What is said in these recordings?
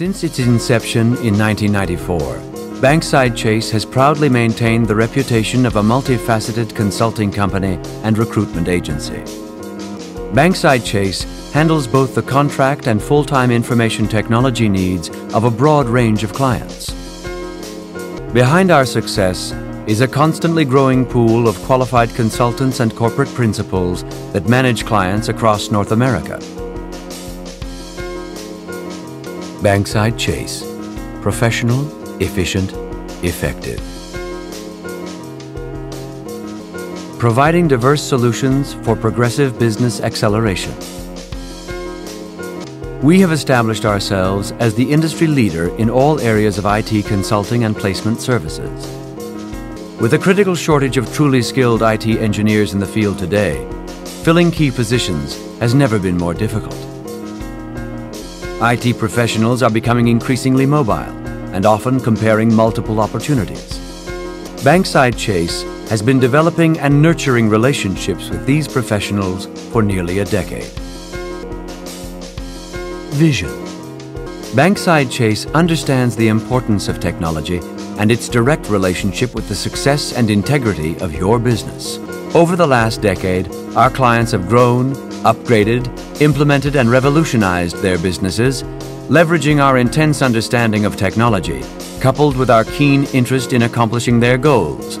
Since its inception in 1994, Bankside Chase has proudly maintained the reputation of a multifaceted consulting company and recruitment agency. Bankside Chase handles both the contract and full-time information technology needs of a broad range of clients. Behind our success is a constantly growing pool of qualified consultants and corporate principals that manage clients across North America. Bankside Chase. Professional, efficient, effective. Providing diverse solutions for progressive business acceleration. We have established ourselves as the industry leader in all areas of IT consulting and placement services. With a critical shortage of truly skilled IT engineers in the field today, filling key positions has never been more difficult. IT professionals are becoming increasingly mobile and often comparing multiple opportunities. Bankside Chase has been developing and nurturing relationships with these professionals for nearly a decade. Vision. Bankside Chase understands the importance of technology and its direct relationship with the success and integrity of your business. Over the last decade, our clients have grown, upgraded, implemented and revolutionized their businesses, leveraging our intense understanding of technology, coupled with our keen interest in accomplishing their goals.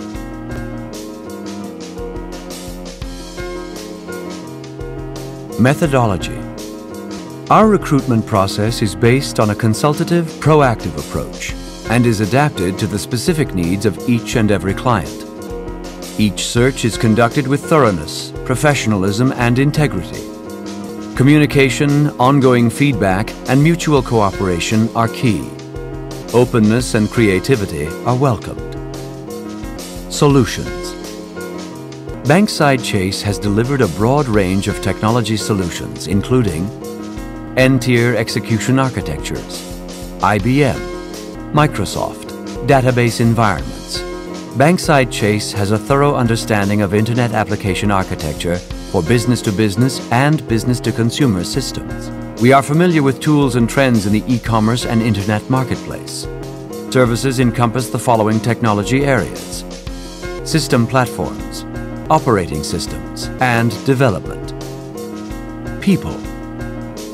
Methodology our recruitment process is based on a consultative, proactive approach and is adapted to the specific needs of each and every client. Each search is conducted with thoroughness, professionalism and integrity. Communication, ongoing feedback and mutual cooperation are key. Openness and creativity are welcomed. Solutions Bankside Chase has delivered a broad range of technology solutions including N-tier execution architectures, IBM, Microsoft, database environments. Bankside Chase has a thorough understanding of Internet application architecture for business-to-business -business and business-to-consumer systems. We are familiar with tools and trends in the e-commerce and Internet marketplace. Services encompass the following technology areas. System platforms, operating systems, and development. People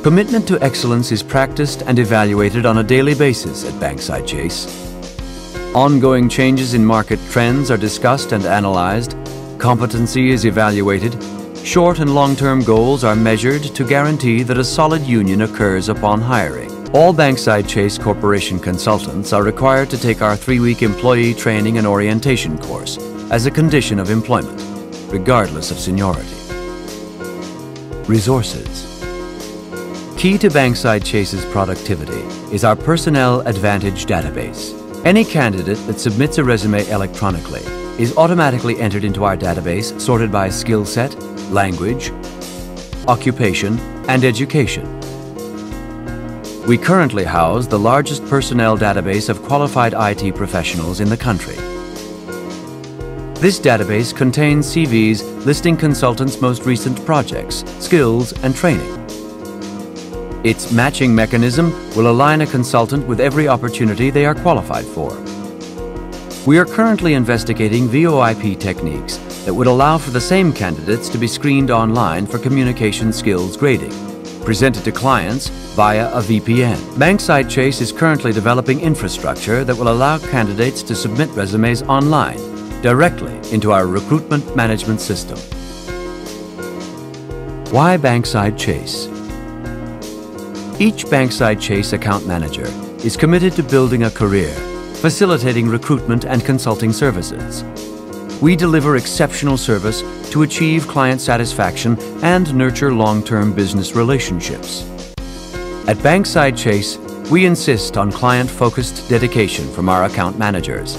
Commitment to excellence is practiced and evaluated on a daily basis at Bankside Chase. Ongoing changes in market trends are discussed and analyzed, competency is evaluated, short and long-term goals are measured to guarantee that a solid union occurs upon hiring. All Bankside Chase Corporation consultants are required to take our three-week employee training and orientation course as a condition of employment, regardless of seniority. Resources Key to Bankside Chase's productivity is our Personnel Advantage database. Any candidate that submits a resume electronically is automatically entered into our database sorted by skill set, language, occupation, and education. We currently house the largest personnel database of qualified IT professionals in the country. This database contains CVs listing consultants' most recent projects, skills, and training. Its matching mechanism will align a consultant with every opportunity they are qualified for. We are currently investigating VoIP techniques that would allow for the same candidates to be screened online for communication skills grading, presented to clients via a VPN. Bankside Chase is currently developing infrastructure that will allow candidates to submit resumes online, directly into our recruitment management system. Why Bankside Chase? Each Bankside Chase account manager is committed to building a career, facilitating recruitment and consulting services. We deliver exceptional service to achieve client satisfaction and nurture long-term business relationships. At Bankside Chase, we insist on client-focused dedication from our account managers.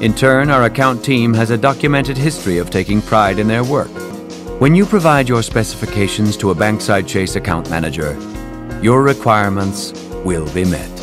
In turn, our account team has a documented history of taking pride in their work. When you provide your specifications to a Bankside Chase account manager, your requirements will be met.